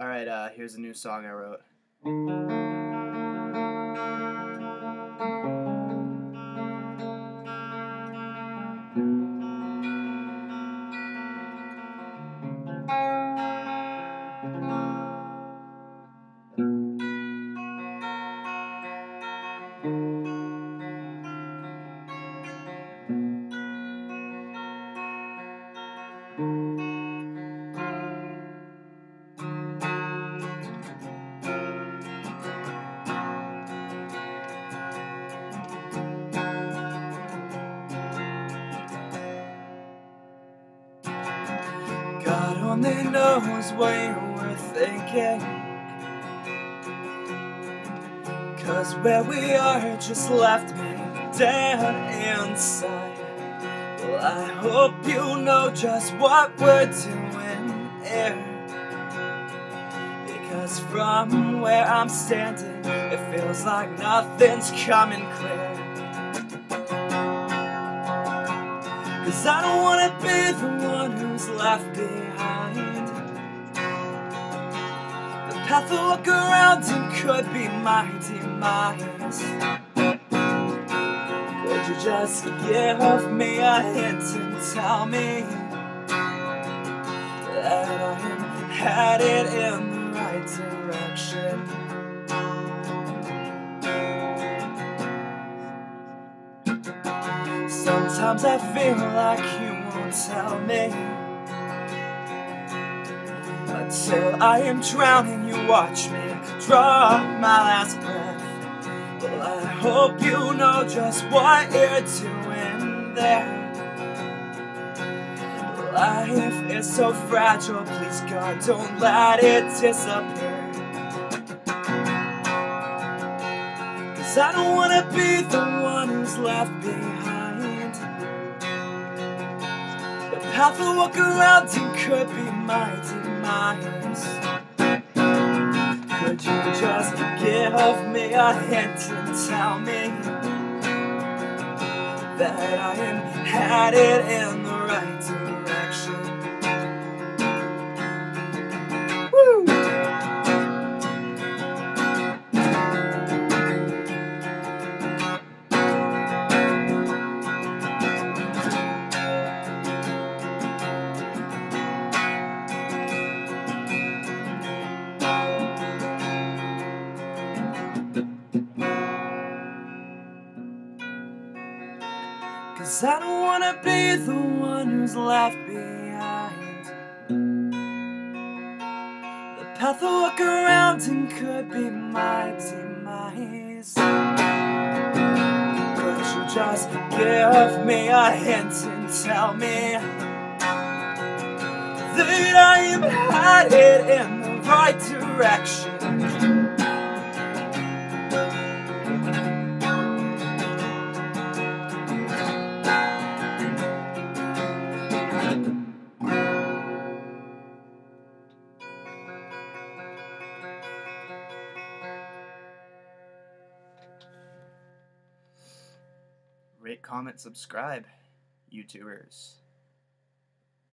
Alright, uh, here's a new song I wrote. God only knows what you were thinking. Cause where we are just left me dead inside. Well, I hope you know just what we're doing here. Because from where I'm standing, it feels like nothing's coming clear. Cause I don't wanna be the one who's left behind. The path to look around could be my demise. Could you just give me a hint and tell me that I am headed in the right direction? Sometimes I feel like you won't tell me. Until I am drowning, you watch me draw my last breath. Well, I hope you know just what you're doing there. Life is so fragile, please God, don't let it disappear. Cause I don't wanna be the one who's left behind. The path to walk around in could be my demise. Could you just give me a hint and tell me that I am headed in the Cause I don't wanna be the one who's left behind. The path I walk around in could be my demise. Could you just give me a hint and tell me that I am headed in the right direction? Rate, comment, subscribe, YouTubers.